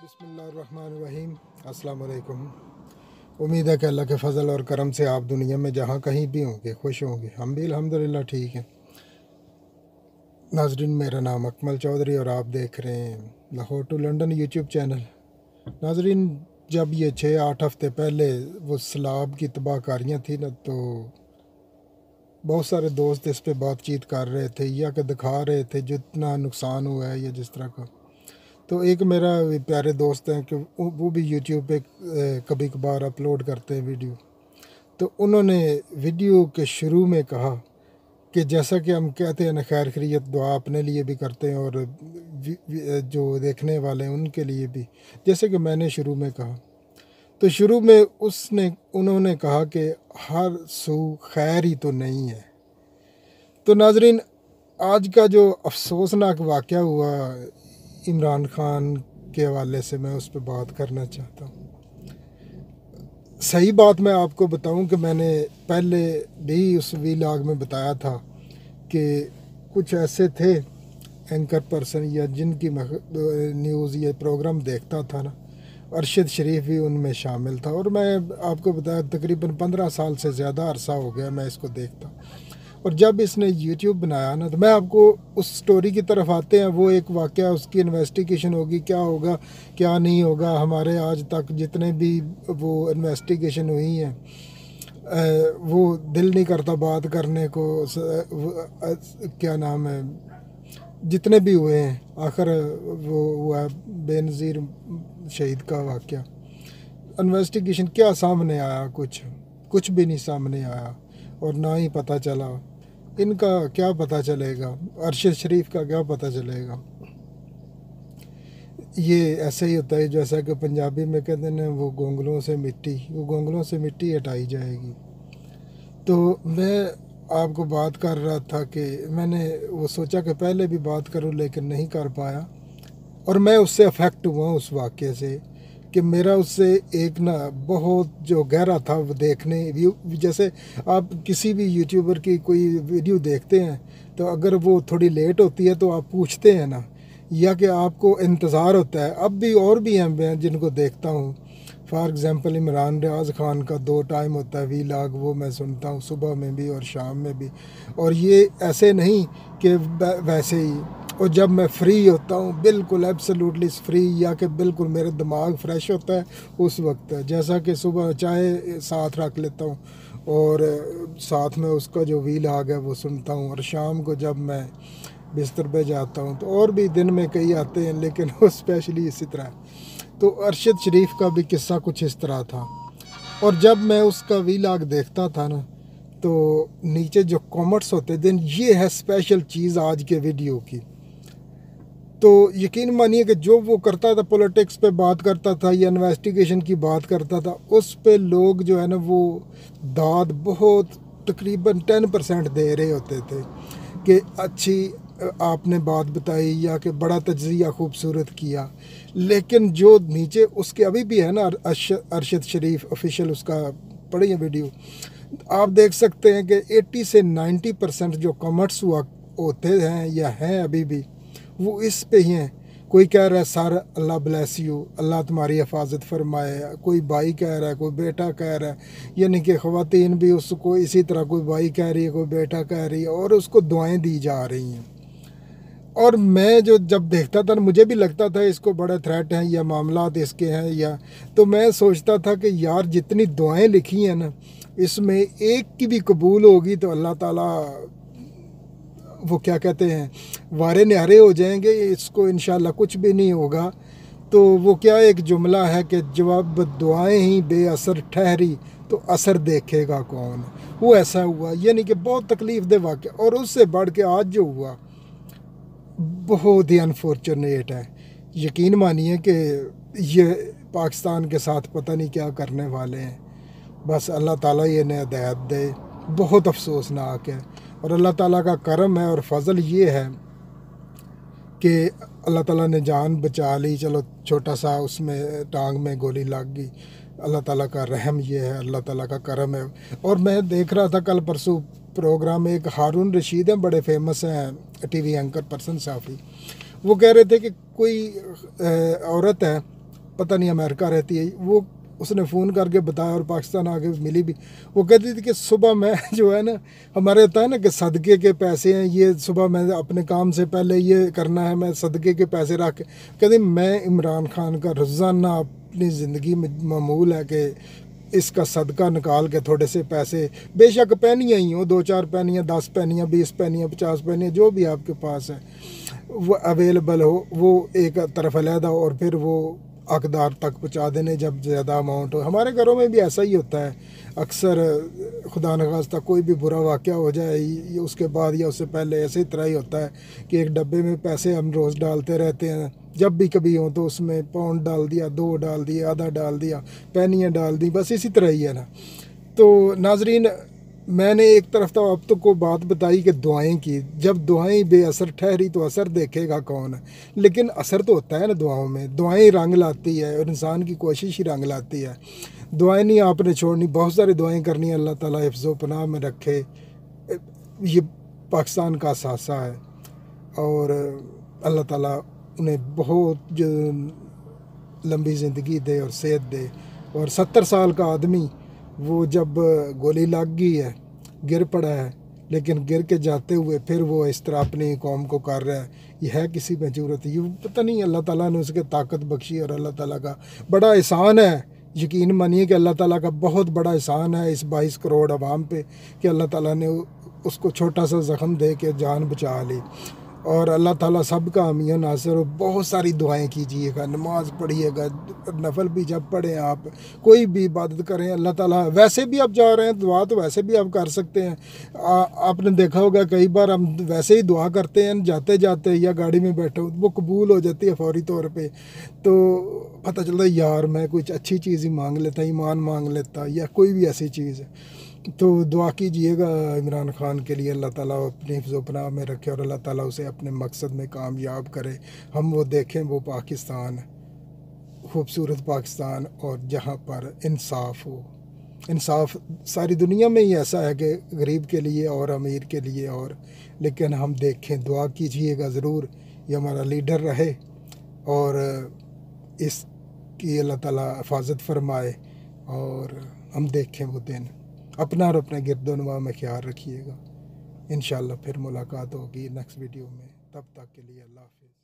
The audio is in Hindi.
अस्सलाम वालेकुम उम्मीद है कि अल्लाह के फ़ज़ल और करम से आप दुनिया में जहाँ कहीं भी होंगे, खुश होंगे। हम भी अल्हम्दुलिल्लाह ठीक हैं। नाजरीन, मेरा नाम अकमल चौधरी और आप देख रहे हैं Lahore to London YouTube channel. नाजरीन, जब ये छः आठ हफ़्ते पहले वो सलाब की तबाहकारियाँ थी ना तो बहुत सारे दोस्त इस पर बातचीत कर रहे थे या कि दिखा रहे थे जितना नुकसान हुआ है या जिस तरह का। तो एक मेरा प्यारे दोस्त हैं कि वो भी यूट्यूब पे कभी कभार अपलोड करते हैं वीडियो तो उन्होंने वीडियो के शुरू में कहा कि जैसा कि हम कहते हैं ना, खैर खरीत दुआ अपने लिए भी करते हैं और जो देखने वाले हैं उनके लिए भी। जैसे कि मैंने शुरू में कहा। तो शुरू में उसने, उन्होंने कहा कि हर सू खैर ही तो नहीं है। तो नाजरीन, आज का जो अफसोसनाक वाक़ हुआ इमरान खान के हवाले से मैं उस पर बात करना चाहता हूँ। सही बात मैं आपको बताऊँ कि मैंने पहले भी उस वीलाग में बताया था कि कुछ ऐसे थे एंकर पर्सन या जिनकी न्यूज़ या प्रोग्राम देखता था ना, अरशद शरीफ भी उनमें शामिल था। और मैं आपको बताया, तकरीबन पंद्रह साल से ज़्यादा अरसा हो गया मैं इसको देखता और जब इसने यूट्यूब बनाया ना तो मैं आपको उस स्टोरी की तरफ़ आते हैं वो एक वाक़ उसकी इन्वेस्टिगेशन होगी क्या होगा क्या नहीं होगा हमारे आज तक जितने भी वो इन्वेस्टिगेशन हुई हैं वो दिल नहीं करता बात करने को स, व, क्या नाम है जितने भी हुए हैं आखिर वो हुआ बेनज़ीर शहीद का वाक़ इन्वेस्टिगेशन क्या सामने आया कुछ कुछ भी नहीं सामने आया। और ना ही पता चला। इनका क्या पता चलेगा? अरशद शरीफ का क्या पता चलेगा? ये ऐसे ही होता है, जैसा कि पंजाबी में कहते हैं, वो गोंगलों से मिट्टी, वो गोंगलों से मिट्टी हटाई जाएगी। तो मैं आपको बात कर रहा था कि मैंने वो सोचा कि पहले भी बात करूँ, लेकिन नहीं कर पाया। और मैं उससे अफेक्ट हुआ उस वाक्य से। कि मेरा उससे एक ना बहुत जो गहरा था वो देखने, व्यू, जैसे आप किसी भी यूट्यूबर की कोई वीडियो देखते हैं तो अगर वो थोड़ी लेट होती है तो आप पूछते हैं ना, या कि आपको इंतज़ार होता है। अब भी और भी हैं, मैं जिनको देखता हूँ। फॉर एग्ज़ाम्पल इमरान रियाज ख़ान का दो टाइम होता है वी लाग वो मैं सुनता हूँ सुबह में भी और शाम में भी। और ये ऐसे नहीं कि वैसे ही। और जब मैं फ्री होता हूँ, बिल्कुल एब्सोल्युटली फ्री या कि बिल्कुल मेरा दिमाग फ्रेश होता है, उस वक्त जैसा कि सुबह चाय साथ रख लेता हूँ, और साथ में उसका जो व्हील आग है, वो सुनता हूँ, और शाम को जब मैं बिस्तर पे जाता हूँ तो और भी दिन में कई आते हैं, लेकिन वो स्पेशली इसी तरह। तो अरशद शरीफ का भी किस्सा कुछ इस तरह था। और जब मैं उसका वीलाग देखता था ना तो नीचे जो कॉमेंट्स होते दिन, ये है स्पेशल चीज़ आज के वीडियो की। तो यकीन मानिए कि जो वो करता था पॉलिटिक्स पे बात करता था या इन्वेस्टिगेशन की बात करता था, उस पे लोग जो है ना, वो दाद बहुत तकरीबन टेन परसेंट दे रहे होते थे कि अच्छी आपने बात बताई या कि बड़ा तजिया खूबसूरत किया। लेकिन जो नीचे उसके अभी भी है ना अरशद शरीफ ऑफिशियल उसका पढ़िए वीडियो आप देख सकते हैं कि 80 से 90 परसेंट जो कमेंट्स हुआ, होते हैं या हैं अभी भी वो इस पे ही हैं। कोई कह रहा है, sir, Allah bless you Allah तुम्हारी हिफाजत फरमाए, कोई भाई कह रहा है, कोई बेटा कह रहा है, यानी कि ख़वान भी उसको इसी तरह कोई भाई कह रही है, कोई बेटा कह रही है, और उसको दुआएँ दी जा रही हैं। और मैं जो, जब देखता था, मुझे भी लगता था इसको बड़े थ्रेट हैं, या मामला इसके हैं, या तो मैं सोचता था कि यार, जितनी दुआएँ लिखी हैं ना, इसमें एक की भी कबूल होगी तो अल्लाह ताला, वो क्या कहते हैं वारे न्यारे हो जाएँगे, इसको इन कुछ भी नहीं होगा। तो वो क्या एक जुमला है कि जवाब, दुआएँ ही बेअसर ठहरी तो असर देखेगा कौन? वो ऐसा हुआ, यानी कि बहुत तकलीफ़ दे वाक्य, और उससे बढ़ के आज जो हुआ, बहुत ही अनफॉर्चुनेट है। यकीन मानिए कि ये पाकिस्तान के साथ पता नहीं क्या करने वाले हैं। बस अल्लाह ताला ये ने हदायत दे, बहुत अफसोसनाक है। और अल्लाह ताला का करम है और फजल ये है कि अल्लाह ताला ने जान बचा ली। चलो छोटा सा उसमें टांग में गोली लग गई। अल्लाह ताला का रहम ये है, अल्लाह ताला का करम है। और मैं देख रहा था कल परसों प्रोग्राम में एक हारून रशीद हैं, बड़े फ़ेमस हैं, टीवी एंकर पर्सन साफ़ी। वो कह रहे थे कि कोई औरत है, पता नहीं अमेरिका रहती है, वो उसने फ़ोन करके बताया और पाकिस्तान आके मिली भी। वो कहती थी कि सुबह मैं जो है ना, हमारे होता है ना कि सदक़े के पैसे हैं, ये सुबह मैं अपने काम से पहले ये करना है, मैं सदक़े के पैसे रख के। कहती, मैं इमरान खान का रोज़ाना अपनी ज़िंदगी में मामूल है कि इसका सदका निकाल के थोड़े से पैसे, बेशक पैनियाँ ही हो, दो चार पैनियाँ, दस पैनियाँ, बीस पैनियाँ, पचास पैनियाँ, जो भी आपके पास है, वो अवेलेबल हो, वो एक तरफ़ अलहदा और फिर वो हकदार तक पहुँचा देने जब ज़्यादा अमाउंट हो। हमारे घरों में भी ऐसा ही होता है। अक्सर, खुदा नखास्ता कोई भी बुरा वाक़ हो जाए उसके बाद या उससे पहले, ऐसे ही तरह ही होता है कि एक डब्बे में पैसे हम रोज़ डालते रहते हैं। जब भी कभी हो तो उसमें पाउंड डाल दिया, दो डाल दिया आधा डाल दिया, पैनियाँ डाल दी, बस इसी तरह ही है ना। तो नाजरीन मैंने एक तरफ़ तो अब तो को बात बताई कि दुआएँ की। जब दुआएँ बेअसर ठहरी तो असर देखेगा कौन? लेकिन असर तो होता है ना दुआओं में। दुआएँ रंग लाती है और इंसान की कोशिश ही रंग लाती है। दुआएँ नहीं आपने छोड़नी। बहुत सारी दुआएँ करनी अल्लाह ताला हिफ्ज़ पनाह में रखे। ये पाकिस्तान का सासा है। और अल्लाह ताला उन्हें बहुत लंबी ज़िंदगी दे और सेहत दे। और सत्तर साल का आदमी वो जब गोली लग गई है, गिर पड़ा है, लेकिन गिर के जाते हुए फिर वो इस तरह अपनी कौम को कर रहा है। ये है किसी में ज़रूरत ये पता नहीं, अल्लाह ताला ने उसके ताकत बख्शी और अल्लाह ताला का बड़ा एहसान है। यकीन मानिए कि अल्लाह ताला का बहुत बड़ा एहसान है इस बाईस करोड़ आवाम पे, कि अल्लाह ताला ने उसको छोटा सा ज़ख्म दे के जान बचा ली। और अल्लाह ताला सब का अमीर नासर। हो बहुत सारी दुआएँ कीजिएगा नमाज़ पढ़िएगा नफल भी जब पढ़ें आप कोई भी इबादत करें अल्लाह ताला वैसे भी आप जा रहे हैं दुआ तो वैसे भी आप कर सकते हैं। आ, आपने देखा होगा कई बार हम वैसे ही दुआ करते हैं जाते जाते या गाड़ी में बैठे वो कबूल हो जाती है फौरी तौर पर तो पता चलता यार मैं कुछ अच्छी चीज़ ही मांग लेता ईमान मांग लेता या कोई भी ऐसी चीज़ है। तो दुआ कीजिएगा इमरान ख़ान के लिए, अल्लाह ताला अपने हिफ्ज़पना में रखे और अल्लाह ताला उसे अपने मकसद में कामयाब करे। हम वो देखें, वो पाकिस्तान, खूबसूरत पाकिस्तान और जहाँ पर इंसाफ हो। इंसाफ सारी दुनिया में ही ऐसा है कि गरीब के लिए और अमीर के लिए और, लेकिन हम देखें, दुआ कीजिएगा ज़रूर, ये हमारा लीडर रहे और इसकी अल्लाह ताला हिफाजत फरमाए और हम देखें वो दिन। अपना और अपने गिरदोनवा में ख्याल रखिएगा। इन फिर मुलाकात होगी नेक्स्ट वीडियो में। तब तक के लिए अल्लाह हाफिज़।